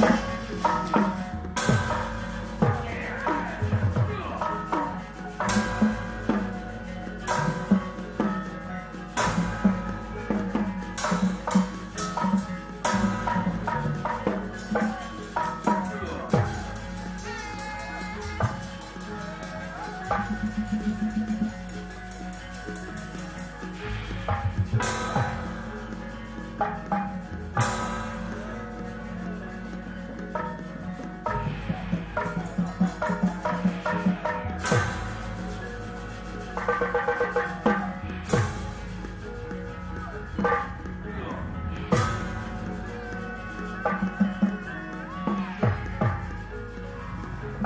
Bye. Thank you.